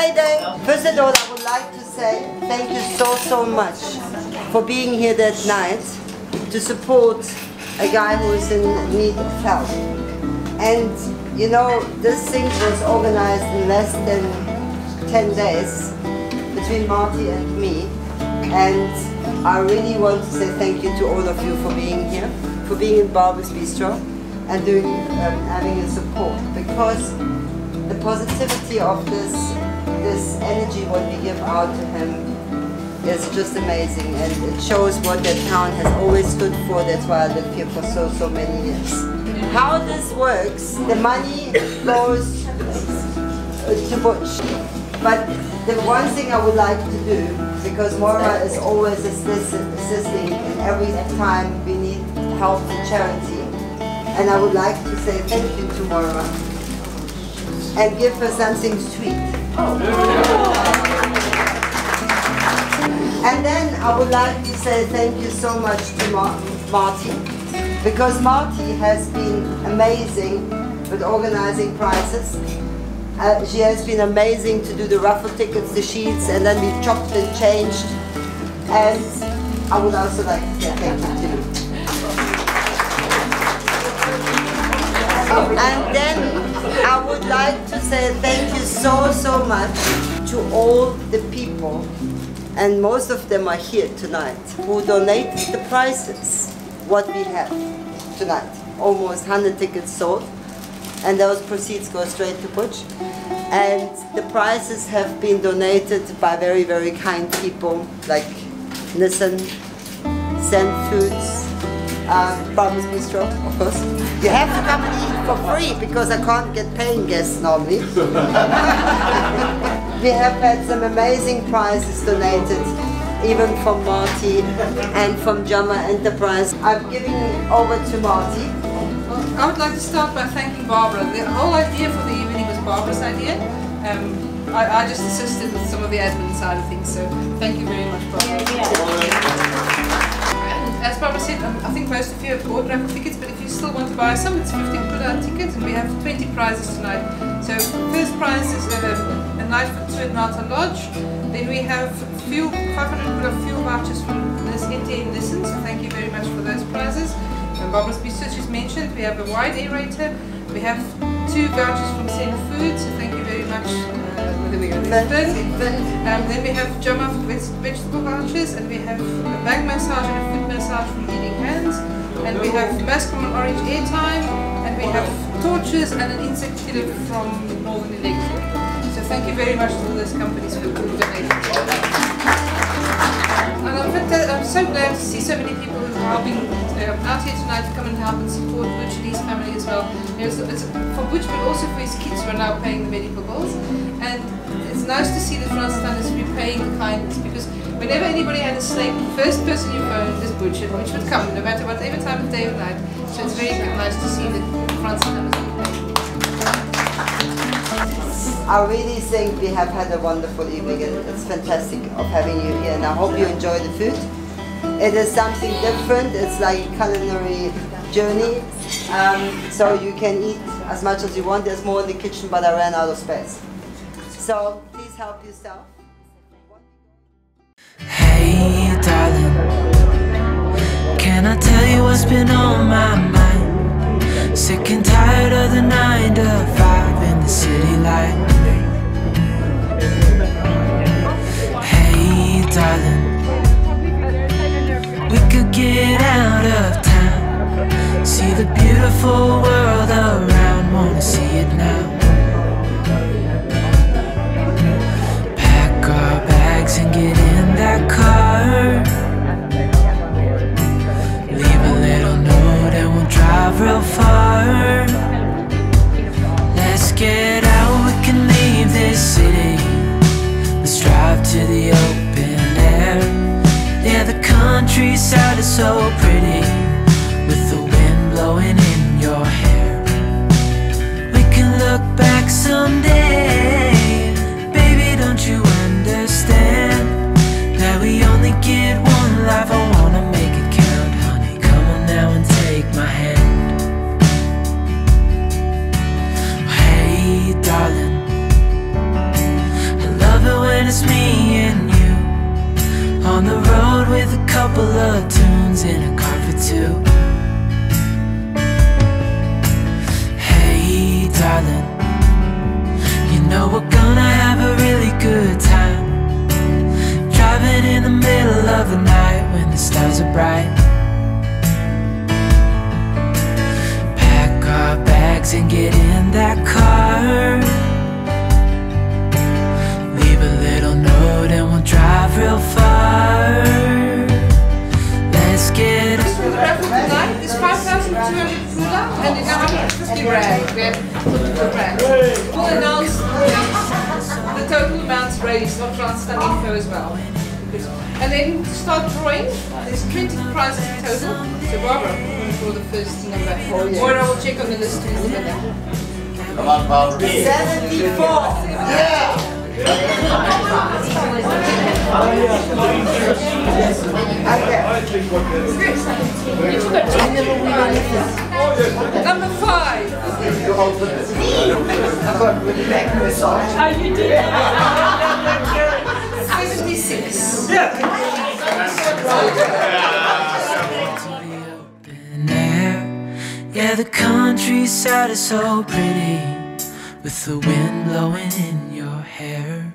Mayday! First of all, I would like to say thank you so, so much for being here that night to support a guy who is in need of help. And you know, this thing was organized in less than 10 days between Marty and me. And I really want to say thank you to all of you for being here, for being in Barbara's Bistro and doing, um, having your support because the positivity of this, this energy what we give out to him is just amazing and it shows what that town has always stood for. That's why I live here for so, so many years. How this works, the money goes to Butch. But the one thing I would like to do, because Moira is always assist, assisting and every time we need help and charity, and I would like to say thank you to Moira and give her something sweet. And then I would like to say thank you so much to Mar Marty, because Marty has been amazing with organizing prizes. Uh, she has been amazing to do the raffle tickets, the sheets, and then we chopped and changed. And I would also like to say thank you to you. And then I would like to say thank you so, so much to all the people, and most of them are here tonight, who donate the prizes, what we have tonight. Almost 100 tickets sold, and those proceeds go straight to Butch. And the prizes have been donated by very, very kind people like Nissan, Senn Foods, uh, Barbara's Bistro, of course. You have to come and eat for free because I can't get paying guests normally. we have had some amazing prizes donated, even from Marty and from Jama Enterprise. I'm giving over to Marty. Well, I would like to start by thanking Barbara. The whole idea for the evening was Barbara's idea. Um, I, I just assisted with some of the admin side of things, so thank you very much, Barbara. And as Barbara said, I think most of you have bought raffle tickets, but if you still want to buy some, it's 50 pula tickets, and we have 20 prizes tonight. So first prize is uh, a, a night for two at Nata Lodge. Then we have fuel, 500 pula fuel vouchers from this NTN Listen, so thank you very much for those prizes. And Barbara's Bistro just mentioned, we have a wide aerator, we have two vouchers from Senn Food, so thank you very much. Uh, Um, Then we have Jama vegetable vouchers, and we have a back massage and a foot massage from Healing Hands, and we have Mascom and Orange Airtime, and we have torches and an insect killer from Northern Electric. So thank you very much to all those companies for I'm, fanta- I'm so glad to see so many people who are helping uh, out here tonight to come and help and support Butch and his family as well. You know, so it's for Butch, but also for his kids who are now paying the medical bills. And it's nice to see that Francistown is repaying the kindness because whenever anybody had a snake, the first person you phoned is Butch, and Butch would come no matter whatever time of day or night. So it's very nice to see that Francistown is repaying. I really think we have had a wonderful evening and it's fantastic of having you here and I hope you enjoy the food. It is something different, it's like a culinary journey. Um, so you can eat as much as you want, there's more in the kitchen but I ran out of space. So please help yourself. Hey, darling, can I tell you what's been on my mind? Sick and tired of the nine to five in the city light. Beautiful world around, wanna see it now. Pack our bags and get in that car. Leave a little note and we'll drive real far. Let's get out, we can leave this city. Let's drive to the open air. Yeah, the countryside is so pretty couple of tunes in a car for two. Hey, darling, you know we're gonna have a really good time. Driving in the middle of the night when the stars are bright. Pack our bags and get in that car. We have 44 rand. We'll announce the total amounts raised on Transnet info as well. And then start drawing, there's 20 prizes in total. So Barbara, we'll draw the first number. Oh, or I will check on the list who's the winner. Come on, Barbara. 74. Number five. Seventy-six. open air. Yeah, the countryside is so pretty with the wind blowing in your hair.